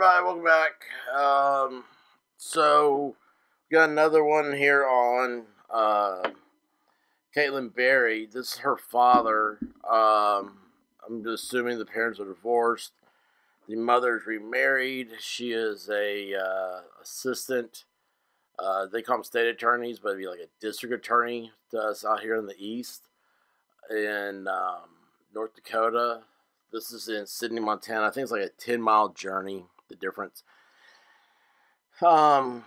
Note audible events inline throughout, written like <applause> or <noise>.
everybody, welcome back. Um, so we got another one here on uh, Katelynn Berry. This is her father. Um, I'm just assuming the parents are divorced. The mother's remarried. She is a uh, assistant. Uh, they call them state attorneys, but it'd be like a district attorney to us out here in the east in um, North Dakota. This is in Sidney, Montana. I think it's like a 10 mile journey, the difference. Um,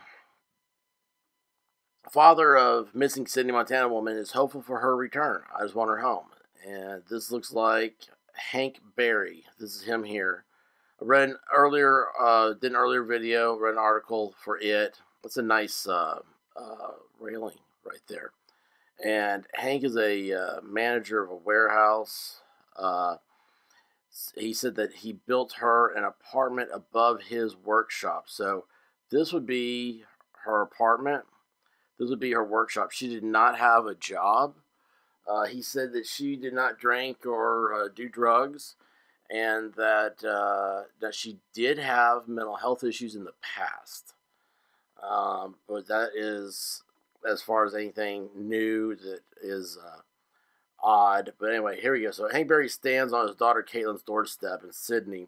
father of missing Sidney, Montana woman is hopeful for her return. I just want her home. And this looks like Hank Berry. This is him here. I read an earlier, uh, did an earlier video, read an article for it. That's a nice uh, uh, railing right there. And Hank is a uh, manager of a warehouse. He said that he built her an apartment above his workshop. So this would be her apartment. This would be her workshop. She did not have a job. Uh, he said that she did not drink or uh, do drugs, and that uh, that she did have mental health issues in the past. Um, but that is as far as anything new that is uh, odd. But anyway, here we go. So Hank Berry stands on his daughter Katelynn's doorstep in Sidney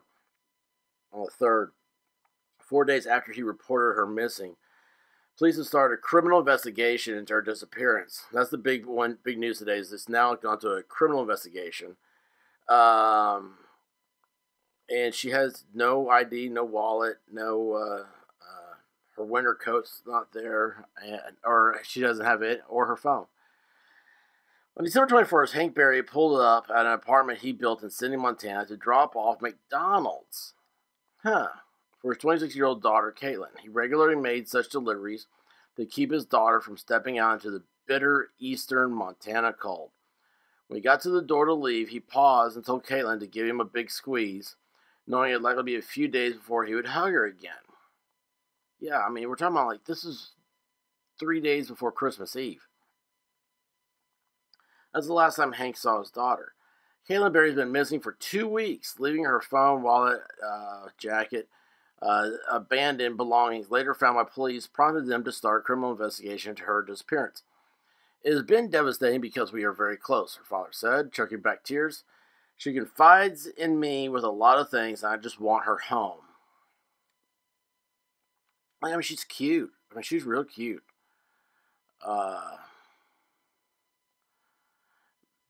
on the 3rd, four days after he reported her missing. Police have started a criminal investigation into her disappearance. That's the big one, big news today. Is it's now gone to a criminal investigation, um, and she has no ID, no wallet, no uh, uh, her winter coat's not there, and, or she doesn't have it, or her phone. On December 21st, Hank Berry pulled up at an apartment he built in Sidney, Montana to drop off McDonald's. Huh. For his 26 year old daughter, Katelynn. He regularly made such deliveries to keep his daughter from stepping out into the bitter eastern Montana cold. When he got to the door to leave, he paused and told Katelynn to give him a big squeeze, knowing it'd likely be a few days before he would hug her again. Yeah, I mean, we're talking about like this is three days before Christmas Eve. That's the last time Hank saw his daughter. Katelynn Berry's been missing for two weeks, leaving her phone, wallet, uh, jacket, uh, abandoned belongings later found by police prompted them to start a criminal investigation into her disappearance. It has been devastating because we are very close, her father said, choking back tears. She confides in me with a lot of things, and I just want her home. I mean, she's cute. I mean, she's real cute. Uh,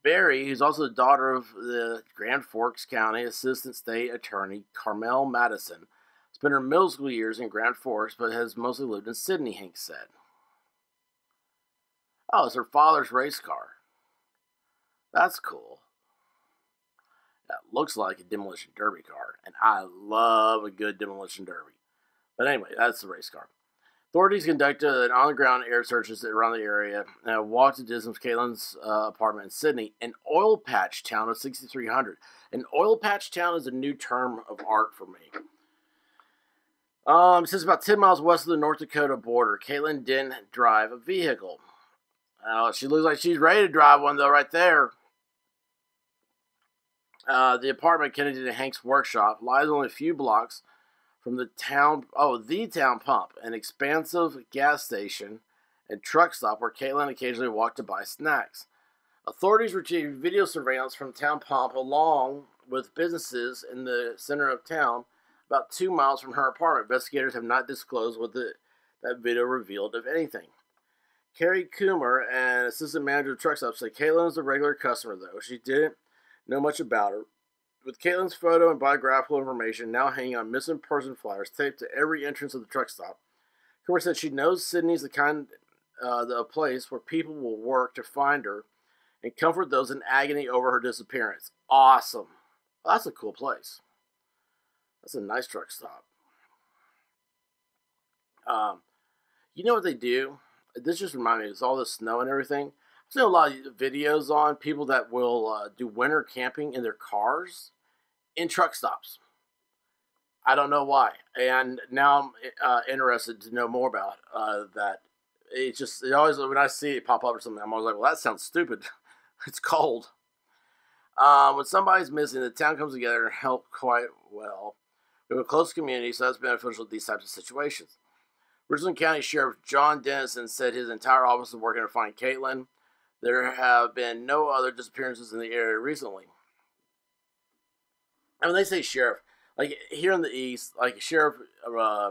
Berry, who's also the daughter of the Grand Forks County Assistant State Attorney Carmell Mattison, spent her middle school years in Grand Forks but has mostly lived in Sidney, Hank said. Oh, it's her father's race car. That's cool. That looks like a demolition derby car, and I love a good demolition derby. But anyway, that's the race car. Authorities conducted an on-the-ground air searches around the area and walked the distance Katelynn's uh, apartment in Sidney, an oil patch town of 6,300. An oil patch town is a new term of art for me. Um, since about 10 miles west of the North Dakota border, Katelynn didn't drive a vehicle. Uh, she looks like she's ready to drive one, though, right there. Uh, the apartment connected to Hank's workshop lies only a few blocks from the town, oh, the town pump, an expansive gas station and truck stop where Katelynn occasionally walked to buy snacks. Authorities retrieved video surveillance from town pump along with businesses in the center of town about two miles from her apartment. Investigators have not disclosed what the, that video revealed, if anything. Carrie Coomer, an assistant manager of truck stop, said Katelynn is a regular customer, though. She didn't know much about her. With Katelynn's photo and biographical information now hanging on missing person flyers taped to every entrance of the truck stop, Coomer said she knows Sidney's the kind uh, the place where people will work to find her and comfort those in agony over her disappearance. Awesome. Well, that's a cool place. That's a nice truck stop. Um, you know what they do? This just reminded me. It's all the snow and everything. I've a lot of videos on people that will uh, do winter camping in their cars in truck stops. I don't know why, and now I'm uh, interested to know more about uh, that. It just it always when I see it pop up or something, I'm always like, well, that sounds stupid. <laughs> it's cold. Um, when somebody's missing, the town comes together and help quite well. We have a close community, so that's beneficial in these types of situations. Richland County Sheriff John Dynneson said his entire office is working to find Katelynn. There have been no other disappearances in the area recently. And when they say sheriff, like here in the east, like sheriff uh,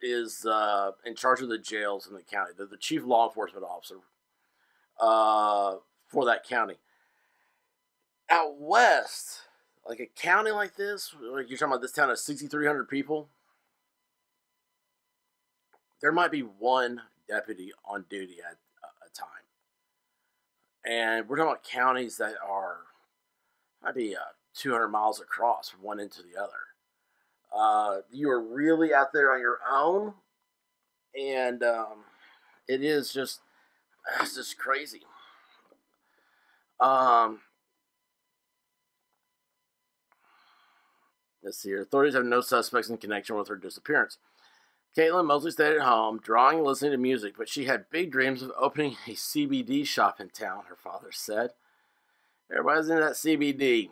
is uh, in charge of the jails in the county. They're the chief law enforcement officer uh, for that county. Out west, like a county like this, like you're talking about this town of 6,300 people, there might be one deputy on duty at a time. And we're talking about counties that are, might be uh, 200 miles across from one end to the other. Uh, you are really out there on your own, and um, it is just, it's just crazy. Um, let's see here. Authorities have no suspects in connection with her disappearance. Katelynn mostly stayed at home, drawing and listening to music, but she had big dreams of opening a CBD shop in town, her father said. Everybody's into that CBD.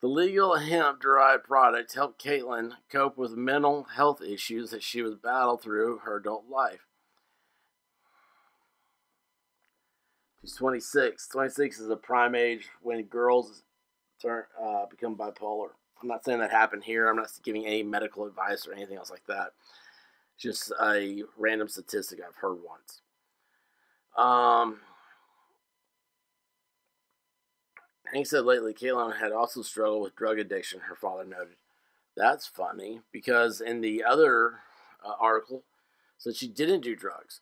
The legal hemp derived product helped Katelynn cope with mental health issues that she was battled through her adult life. She's 26. 26 is a prime age when girls turn uh, become bipolar. I'm not saying that happened here. I'm not giving any medical advice or anything else like that. Just a random statistic I've heard once. Um, Hank said lately Katelynn had also struggled with drug addiction, her father noted. That's funny because in the other uh, article said she didn't do drugs.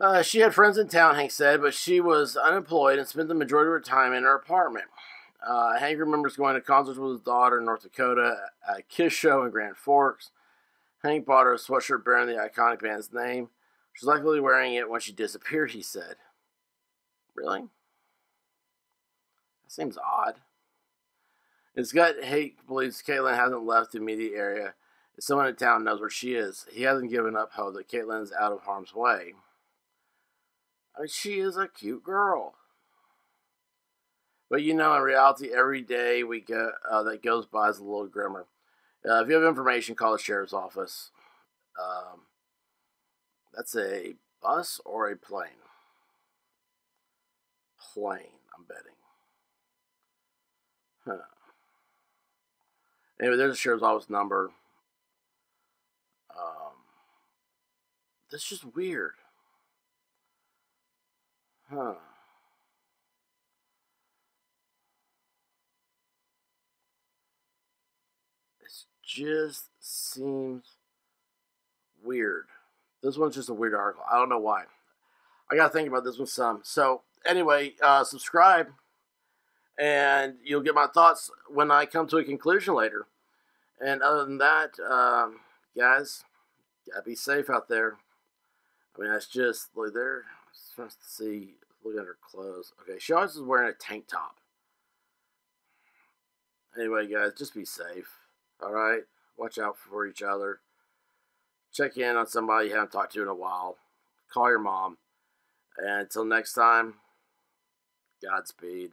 Uh, she had friends in town, Hank said, but she was unemployed and spent the majority of her time in her apartment. Uh, Hank remembers going to concerts with his daughter in North Dakota at a Kiss show in Grand Forks. Hank bought her a sweatshirt bearing the iconic band's name. She was likely wearing it when she disappeared, he said. Really? That seems odd. His gut Hank believes Katelynn hasn't left the immediate area. If someone in town knows where she is, he hasn't given up hope that Katelynn is out of harm's way. I mean, she is a cute girl. But you know, in reality, every day we get uh, that goes by is a little grimmer. Uh, if you have information, call the sheriff's office. Um, that's a bus or a plane. Plane, I'm betting. Huh. Anyway, there's a sheriff's office number. Um, that's just weird. Huh. Just seems weird. This one's just a weird article. I don't know why. I got to think about this one some. So, anyway, uh, subscribe, and you'll get my thoughts when I come to a conclusion later. And other than that, um, guys, gotta be safe out there. I mean, that's just look there. Supposed to see. Look at her clothes. Okay, she always is wearing a tank top. Anyway, guys, just be safe. All right. Watch out for each other. Check in on somebody you haven't talked to in a while. Call your mom. And until next time, Godspeed.